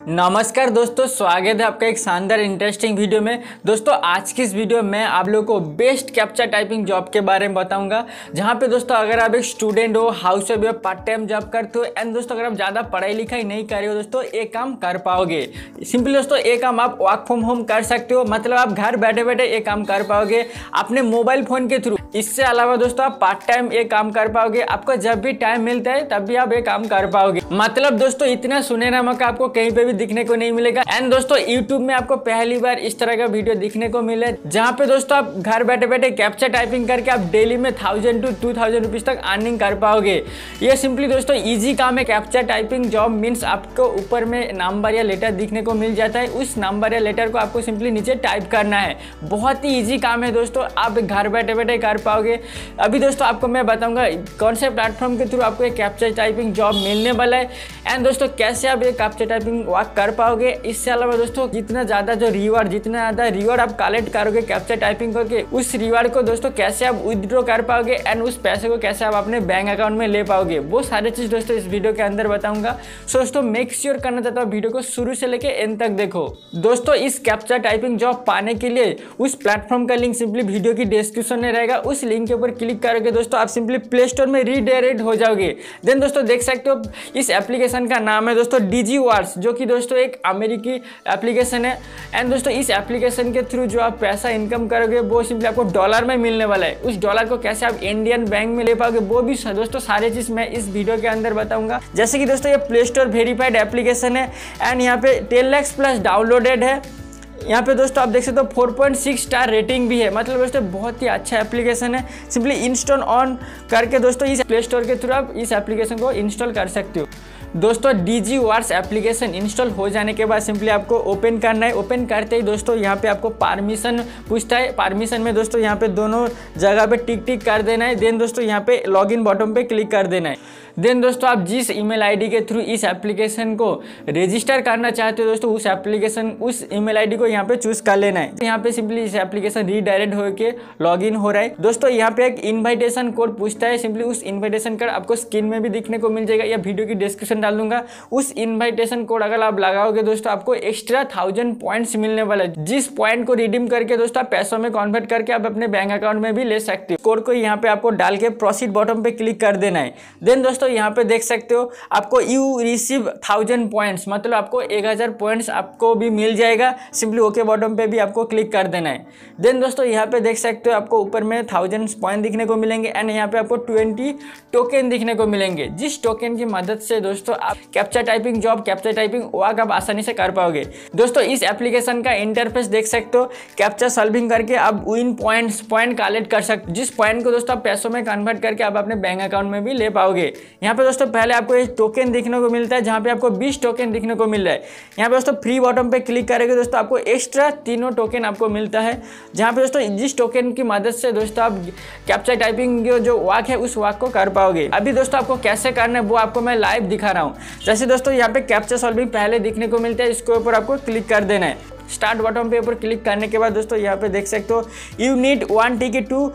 नमस्कार दोस्तों, स्वागत है आपका एक शानदार इंटरेस्टिंग वीडियो में। दोस्तों, आज की इस वीडियो में आप लोगों को बेस्ट कैप्चा टाइपिंग जॉब के बारे में बताऊँगा। जहाँ पे दोस्तों, अगर आप एक स्टूडेंट हो हाउस वाइफ हो पार्ट टाइम जॉब करते हो एंड दोस्तों, अगर आप ज़्यादा पढ़ाई लिखाई नहीं कर रहे हो, दोस्तों, एक काम कर पाओगे। सिंपली दोस्तों, एक काम आप वर्क फ्रॉम होम कर सकते हो मतलब आप घर बैठे बैठे एक काम कर पाओगे। अपने मोबाइल फ़ोन के थ्रू इससे अलावा दोस्तों, आप पार्ट टाइम ये काम कर पाओगे। आपको जब भी टाइम मिलता है, तब भी आप ये काम कर पाओगे। मतलब दोस्तों, इतना सुनहरा मौका आपको कहीं पे भी दिखने को नहीं मिलेगा। एंड दोस्तों यूट्यूब में आपको पहली बार इस तरह का वीडियो दिखने को मिले जहाँ पे दोस्तों, आप घर बैठे बैठे कैप्चर टाइपिंग करके आप डेली में thousand two two thousand rupees तक अर्निंग कर पाओगे। ये सिंपली दोस्तों ईजी काम है। कैप्चर टाइपिंग जॉब मीन्स आपको ऊपर में नंबर या लेटर दिखने को मिल जाता है। उस नंबर या लेटर को आपको सिंपली नीचे टाइप करना है। बहुत ही ईजी काम है दोस्तों। आप घर बैठे बैठे कर पाओगे। अभी दोस्तों आपको मैं बताऊँगा कौन से प्लेटफॉर्म के थ्रू आपको एक कैप्चर टाइपिंग जॉब मिलने वाला है। एंड दोस्तों, कैसे आप ये कैप्चर टाइपिंग वर्क कर पाओगे? इससे अलावा दोस्तों, जितना ज़्यादा जो रिवॉर्ड जितना ज़्यादा रिवॉर्ड आप कलेक्ट करोगे कैप्चर टाइपिंग करके, उस रिवॉर्ड को दोस्तों कैसे आप विदड्रॉ कर पाओगे एंड उस पैसे को कैसे आप अपने बैंक अकाउंट में ले पाओगे? वो सारे चीज़ दोस्तों इस वीडियो के अंदर बताऊँगा। सो दोस्तों मेक श्योर करना चाहता हूँ वीडियो को शुरू से लेकर एंड तक देखो। दोस्तों, इस कैप्चर टाइपिंग जॉब पाने के लिए उस प्लेटफॉर्म का लिंक सिंपली वीडियो की डिस्क्रिप्शन में रहेगा। उस लिंक के ऊपर क्लिक करोगे दोस्तों, आप सिंपली प्ले स्टोर में रीडायरेक्ट हो जाओगे। देन दोस्तों, देख सकते हो, इस एप्लीकेशन का नाम है दोस्तों डीजी वार्स जो कि दोस्तों एक अमेरिकी एप्लीकेशन है। एंड दोस्तों, इस एप्लीकेशन के थ्रू जो आप पैसा इनकम करोगे, वो सिंपली आपको डॉलर में मिलने वाला है। उस डॉलर को कैसे आप इंडियन बैंक में ले पाओगे, वो भी दोस्तों सारी चीज़ मैं इस वीडियो के अंदर बताऊँगा। जैसे कि दोस्तों, ये प्ले स्टोर वेरीफाइड एप्लीकेशन है। एंड यहाँ पे टेन लैक्स प्लस डाउनलोडेड है। यहाँ पे दोस्तों आप देख सकते हो 4.6 स्टार रेटिंग भी है। मतलब दोस्तों बहुत ही अच्छा एप्लीकेशन है। सिंपली इंस्टॉल ऑन करके दोस्तों इस प्ले स्टोर के थ्रू आप इस एप्लीकेशन को इंस्टॉल कर सकते हो। दोस्तों D G wars application install हो जाने के बाद सिंपली आपको ओपन करना है। ओपन करते ही दोस्तों यहाँ पे आपको परमिशन पूछता है। परमिशन में दोस्तों यहाँ पे दोनों जगह पे टिक टिक कर देना है। देन दोस्तों यहाँ पे लॉगिन बॉटम पे क्लिक कर देना है। देन दोस्तों, आप जिस ईमेल आईडी के थ्रू इस एप्लीकेशन को रजिस्टर करना चाहते हो दोस्तों, उस एप्लीकेशन उस ईमेल आईडी को यहाँ पे चूज़ कर लेना है। यहाँ पे सिंपली इस एप्लीकेशन रीडायरेक्ट होकर लॉग इन हो रहा है। दोस्तों, यहाँ पे एक इन्वाइटेशन कोड पूछता है। सिंपली उस इन्वाइटेशन कोड आपको स्क्रीन में भी दिखने को मिल जाएगा। या वीडियो की डिस्क्रिप्शन डाल दूँगा। उस इन्वाइटेशन कोड अगर आप लगाओगे दोस्तों, आपको एक्स्ट्रा थाउज़ेंड पॉइंट्स मिलने वाला है। जिस पॉइंट को रिडीम करके दोस्तों, आप पैसों में कन्वर्ट करके आप अपने बैंक अकाउंट में भी ले सकते हो। कोड को यहाँ पे आपको डाल के प्रोसीड बॉटम पे क्लिक कर देना है। देन दोस्तों यहाँ पे देख सकते हो, आपको यू रिसीव थाउज़ेंड पॉइंट्स मतलब आपको एक हज़ार पॉइंट्स आपको भी मिल जाएगा सिंपली ओके बॉटम पे भी आपको क्लिक कर देना है। देन दोस्तों, यहाँ पे देख सकते हो, आपको ऊपर में थाउज़ेंड पॉइंट दिखने को मिलेंगे एंड यहाँ पे आपको ट्वेंटी टोकन दिखने को मिलेंगे। जिस टोकन की मदद से दोस्तों, आप capture typing job capture typing work आप आसानी से कर पाओगे। दोस्तों, इस एप्लीकेशन का इंटरफेस देख सकते हो कैप्चर सॉल्विंग करके आप विन पॉइंट्स पॉइंट कलेक्ट कर सकते जिस पॉइंट को दोस्तों आप पैसों में कन्वर्ट करके आप अपने बैंक अकाउंट में भी ले पाओगे। यहाँ पे दोस्तों पहले आपको एक टोकन देखने को मिलता है, जहाँ पे आपको 20 टोकन देखने को मिल रहा है। यहाँ पे दोस्तों फ्री बॉटम पे क्लिक करेंगे, दोस्तों आपको एक्स्ट्रा तीनों टोकन आपको मिलता है। जहाँ पे दोस्तों जिस टोकन की मदद से दोस्तों आप कैप्चर टाइपिंग जो वाक है, उस वाक को कर पाओगे। अभी दोस्तों आपको कैसे करना है, वो आपको मैं लाइव दिखा रहा हूँ। जैसे दोस्तों यहाँ पे कैप्चर सॉल्विंग पहले दिखने को मिलता है, इसके ऊपर आपको क्लिक कर देना है। स्टार्ट बटन पे ऊपर क्लिक करने के बाद दोस्तों यहाँ पे देख सकते हो you need one ticket to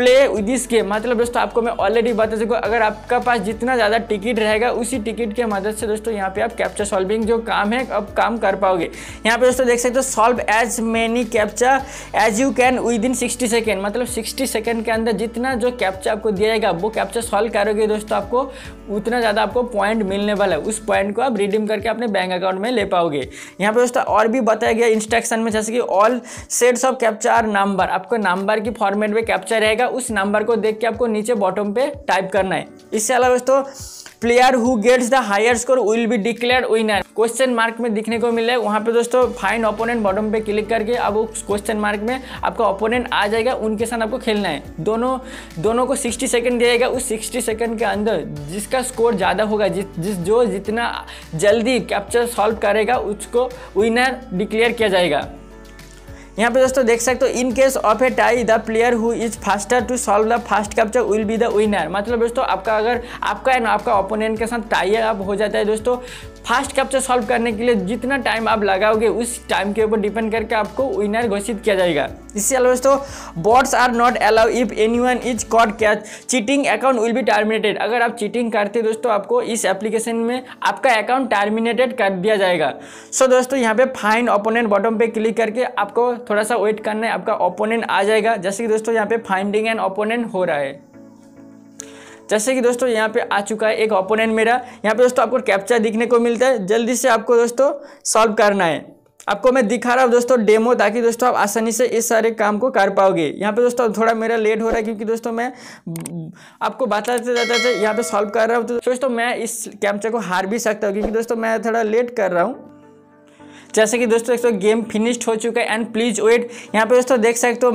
play this game मतलब दोस्तों, आपको मैं ऑलरेडी बता सकूँ, अगर आपका पास जितना ज़्यादा टिकट रहेगा, उसी टिकट की मदद से दोस्तों यहाँ पे आप कैप्चर सॉल्विंग जो काम है, अब काम कर पाओगे। यहाँ पे दोस्तों देख सकते हो solve as many capture as you can within sixty second मतलब सिक्सटी सेकेंड के अंदर जितना जो कैप्चर आपको दिया जाएगा, वो कैप्चर सॉल्व करोगे दोस्तों आपको, उतना ज़्यादा आपको पॉइंट मिलने वाला है। उस पॉइंट को आप रिडीम करके अपने बैंक अकाउंट में ले पाओगे। यहाँ पे दोस्तों और भी बताया गया इंस्ट्रक्शन में, जैसे कि all sets of capture number आपको नंबर की फॉर्मेट में कैप्चर रहेगा उस नंबर को देख के आपको नीचे बॉटम पे टाइप करना है। इससे अलावा दोस्तों player who gets the higher score will be declare winner question mark में दिखने को मिले वहाँ पे दोस्तों फाइन ओपोनेंट बॉटम पे क्लिक करके अब उस क्वेश्चन मार्क में आपका ओपोनेंट आ जाएगा। उनके साथ आपको खेलना है। दोनों दोनों को 60 सेकंड दिया जाएगा। उस 60 सेकंड के अंदर जिसका स्कोर ज़्यादा होगा, जिस जिस, जो जितना जल्दी कैप्चर सॉल्व करेगा, उसको विनर डिक्लेयर किया जाएगा। यहाँ पे दोस्तों देख सकते हो in case of a tie the player who is faster to solve the fast capture will be the winner मतलब दोस्तों आपका अगर आपका ना आपका ओपोनेंट के साथ टाई अप हो जाता है दोस्तों फास्ट कैप्चर सॉल्व करने के लिए जितना टाइम आप लगाओगे उस टाइम के ऊपर डिपेंड करके आपको विनर घोषित किया जाएगा। इससे अलावा दोस्तों bots are not allow if anyone is caught catch cheating account will be terminated अगर आप चीटिंग करते दोस्तों आपको इस एप्लीकेशन में आपका अकाउंट टर्मिनेटेड कर दिया जाएगा। सो so, दोस्तों यहाँ पे फाइन ओपोनेंट बॉटम पे क्लिक करके आपको थोड़ा सा वेट करना है आपका ओपोनेंट आ जाएगा। जैसे कि दोस्तों यहाँ पे फाइंडिंग एंड ओपोनेंट हो रहा है। जैसे कि दोस्तों यहाँ पे आ चुका है एक ओपोनेंट मेरा। यहाँ पे दोस्तों आपको कैप्चा दिखने को मिलता है। जल्दी से आपको दोस्तों सॉल्व करना है। आपको मैं दिखा रहा हूँ दोस्तों डेमो ताकि दोस्तों आप आसानी से इस सारे काम को कर पाओगे। यहाँ पे दोस्तों थोड़ा मेरा लेट हो रहा है क्योंकि दोस्तों मैं, आपको बताते जाते यहाँ पे सॉल्व कर रहा हूँ। तो दोस्तों मैं इस कैप्चा को हार भी सकता हूँ क्योंकि दोस्तों मैं थोड़ा लेट कर रहा हूँ। जैसे कि दोस्तों दोस्तों गेम फिनिश्ड हो चुका है एंड प्लीज़ वेट यहाँ पे दोस्तों, देख सकते हो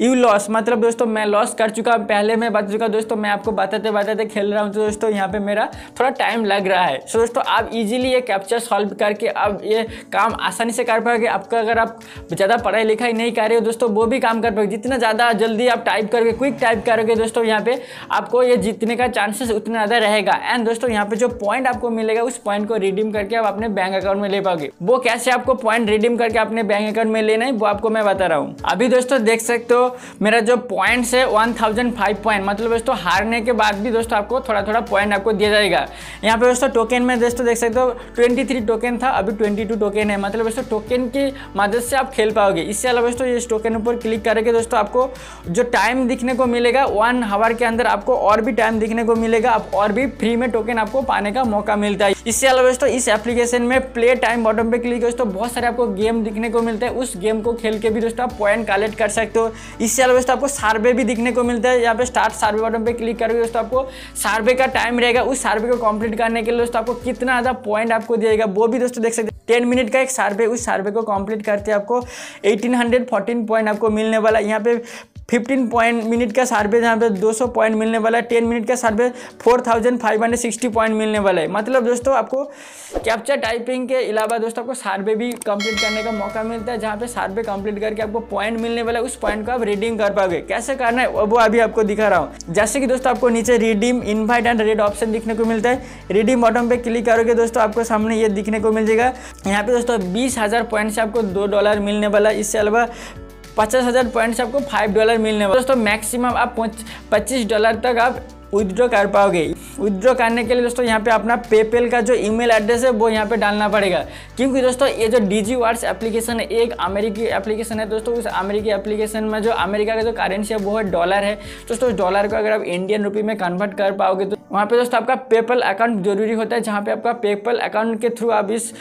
यू लॉस मतलब दोस्तों, मैं लॉस कर चुका हूँ। पहले मैं बता चुका दोस्तों, मैं आपको बताते बताते खेल रहा हूँ। तो दोस्तों, यहाँ पे मेरा थोड़ा टाइम लग रहा है। सो दोस्तों, आप इजीली ये कैप्चर सॉल्व करके अब ये काम आसानी से कर पाओगे। आपका अगर आप ज़्यादा पढ़ाई लिखाई नहीं कर रहे हो, दोस्तों, वो भी काम कर पाओगे। जितना ज़्यादा जल्दी आप टाइप करोगे क्विक टाइप करोगे, दोस्तों, यहाँ पे आपको ये जीतने का चांसेस उतना ज़्यादा रहेगा। एंड दोस्तों, यहाँ पे जो पॉइंट आपको मिलेगा, उस पॉइंट को रिडीम करके आप अपने बैंक अकाउंट में ले पाओगे। वो कैसे आपको पॉइंट रिडीम करके अपने बैंक अकाउंट में लेना है, वो आपको मैं बता रहा हूँ। अभी दोस्तों देख सकते हो, मेरा जो पॉइंट्स है वन थाउज़ेंड फाइव पॉइंट मतलब दोस्तों हारने के बाद भी दोस्तों आपको थोड़ा थोड़ा पॉइंट आपको दिया जाएगा। यहाँ पे दोस्तों टोकन में दोस्तों देख सकते हो ट्वेंटी थ्री टोकन था, अभी ट्वेंटी टू टोकन है। मतलब दोस्तों टोकन की मदद से आप खेल पाओगे। इससे अलावा दोस्तों इस टोकन ऊपर क्लिक करेंगे दोस्तों आपको जो टाइम दिखने को मिलेगा वन हावर के अंदर आपको और भी टाइम दिखने को मिलेगा, आप और भी फ्री में टोकन आपको पाने का मौका मिलता है। इससे अलावा दोस्तों इस एप्लीकेशन में प्ले टाइम बॉटम पे क्लिक दोस्तों बहुत सारे आपको गेम दिखने को मिलते हैं। उस गेम को खेल के भी दोस्तों आप पॉइंट कलेक्ट कर सकते हो। इससे अलावा दोस्तों आपको सर्वे भी दिखने को मिलता है। यहाँ पे स्टार्ट सर्वे बटन पे क्लिक करोगे दोस्तों आपको सर्वे का टाइम रहेगा। उस सर्वे को कंप्लीट करने के लिए दोस्तों आपको कितना ज़्यादा पॉइंट आपको दिएगा वो भी दोस्तों देख सकते हैं। टेन मिनट का एक सर्वे उस सर्वे को कंप्लीट करते आपको। एटीन पॉइंट आपको मिलने वाला यहाँ पे फिफ्टीन पॉइंट मिनट का सर्वे जहाँ पे 200 पॉइंट मिलने वाला है, टेन मिनट का सर्वे 4560 पॉइंट मिलने वाला है। मतलब दोस्तों, आपको कैप्चर टाइपिंग के अलावा दोस्तों, आपको सर्वे भी कंप्लीट करने का मौका मिलता है, जहाँ पे सर्वे कंप्लीट करके आपको पॉइंट मिलने वाला है, उस पॉइंट को आप रीडिंग कर पाओगे। कैसे करना है, वो अभी आपको दिखा रहा हूँ। जैसे कि दोस्तों, आपको नीचे redeem invite and red option दिखने को मिलता है। रिडीम बॉटम पे क्लिक करोगे दोस्तों, आपको सामने ये दिखने को मिल जाएगा। यहाँ पे दोस्तों, बीस हज़ार पॉइंट से आपको दो डॉलर मिलने वाला है। इससे अलावा पचास हज़ार पॉइंट से आपको फाइव डॉलर मिलने वाला। दोस्तों मैक्सिमम आप पच्चीस डॉलर तक आप विदड्रॉ कर पाओगे। विदड्रॉ करने के लिए दोस्तों, यहाँ पे अपना पेपेल का जो ईमेल एड्रेस है, वो यहाँ पे डालना पड़ेगा। क्योंकि दोस्तों, ये जो डीजी वार्ड्स एप्लीकेशन है, एक अमेरिकी एप्लीकेशन है, दोस्तों, उस अमेरिकी एप्लीकेशन में जो अमेरिका का जो करेंसी है, वो है डॉलर है। दोस्तों, उस डॉलर को अगर आप इंडियन रुपी में कन्वर्ट कर पाओगे तो वहाँ पे दोस्तों आपका पेपल अकाउंट ज़रूरी होता है, जहाँ पे आपका पेपल अकाउंट के थ्रू आप इस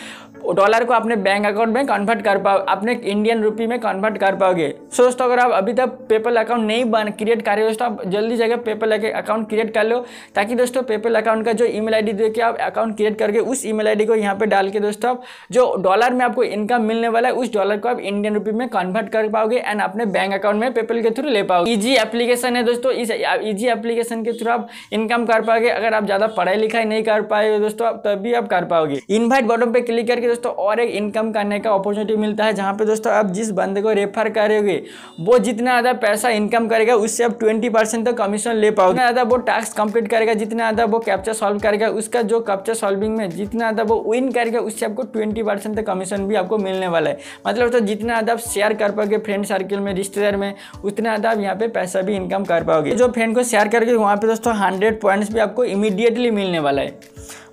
डॉलर को अपने बैंक अकाउंट में कन्वर्ट कर पाओ अपने इंडियन रुपी में कन्वर्ट कर पाओगे। सो दोस्तों, अगर आप अभी तक पेपल अकाउंट नहीं बन क्रिएट कर रहे हो दोस्तों, आप जल्दी जगह पेपल अकाउंट क्रिएट कर लो, ताकि दोस्तों पेपल अकाउंट का जो ईमेल आईडी दे के आप अकाउंट क्रिएट करके उस ईमेल आईडी को यहाँ पे डाल के दोस्तों आप जो डॉलर में आपको इनकम मिलने वाला है, उस डॉलर को आप इंडियन रुपी में कन्वर्ट कर पाओगे एंड अपने बैंक अकाउंट में पेपल के थ्रू ले पाओगे। ईजी एप्लीकेशन है दोस्तों, इस ईजी एप्लीकेशन के थ्रू आप इनकम कर पाओगे। अगर आप ज़्यादा पढ़ाई लिखाई नहीं कर पाए दोस्तों तभी आप कर पाओगे। इन्वाइट बटन पर क्लिक करके दोस्तों, और एक इनकम करने का अपॉर्चुनिटी मिलता है, जहाँ पे दोस्तों आप जिस बंदे को रेफर करोगे, वो जितना ज़्यादा पैसा इनकम करेगा, उससे आप ट्वेंटी परसेंट तक कमीशन ले पाओगे। ज़्यादा वो टास्क कंप्लीट करेगा, जितना ज़्यादा वो कैप्चर सॉल्व करेगा, उसका जो कैप्चर सॉल्विंग में जितना ज़्यादा वो विन करेगा, उससे आपको ट्वेंटी तक कमीशन भी आपको मिलने वाला है। मतलब तो जितना ज़्यादा आप शेयर कर पाओगे फ्रेंड सर्किल में, रिश्तेदार में, उतना ज़्यादा आप यहाँ पे पैसा भी इनकम कर पाओगे। जो फ्रेंड को शेयर करके वहाँ पे दोस्तों हंड्रेड पॉइंट्स भी आपको इमीडिएटली मिलने वाला है।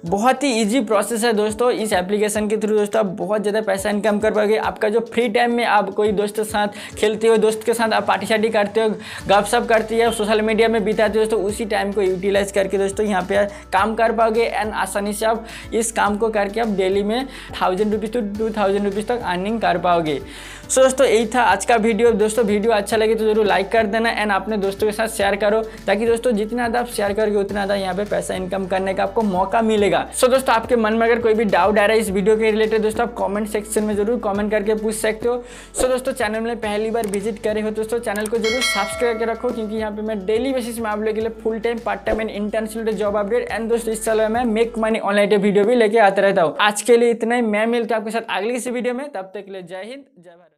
बहुत ही इजी प्रोसेस है दोस्तों। इस एप्लीकेशन के थ्रू दोस्तों आप बहुत ज़्यादा पैसा इनकम कर पाओगे। आपका जो फ्री टाइम में आप कोई दोस्त के साथ खेलते हो, दोस्त के साथ आप पार्टी शार्टी करते हो, गपशप करते हो सोशल मीडिया में बिताते हो, दोस्तों, उसी टाइम को यूटिलाइज करके दोस्तों यहाँ पे काम कर पाओगे एंड आसानी से आप इस काम को करके आप डेली में thousand rupees two two thousand rupees तक अर्निंग कर पाओगे। सो दोस्तों, यही था आज का वीडियो दोस्तों वीडियो अच्छा लगे तो ज़रूर लाइक कर देना एंड अपने दोस्तों के साथ शेयर करो ताकि दोस्तों जितना ज़्यादा आप शेयर करोगे, उतना ज़्यादा यहाँ पे पैसा इनकम करने का आपको मौका मिलेगा। सो दोस्तों, आपके मन में अगर कोई भी डाउट आ रहा है इस वीडियो के रिलेटेड दोस्तों, आप कॉमेंट सेक्शन में ज़रूर कॉमेंट करके पूछ सकते हो। सो दोस्तों चैनल में पहली बार विज़िट करे हो, दोस्तों चैनल को ज़रूर सब्सक्राइब करके रखो, क्योंकि यहाँ पे मैं डेली बेसिस में आप लोगों के लिए full time part time and internship job update and दोस्तों, इस साल में मेक मनी ऑनलाइन वीडियो भी लेके आता रहता हूँ। आज के लिए इतना ही। मैं मिलता हूँ आपके साथ अगली इस वीडियो में। तब तक के लिए जय हिंद, जय भारत।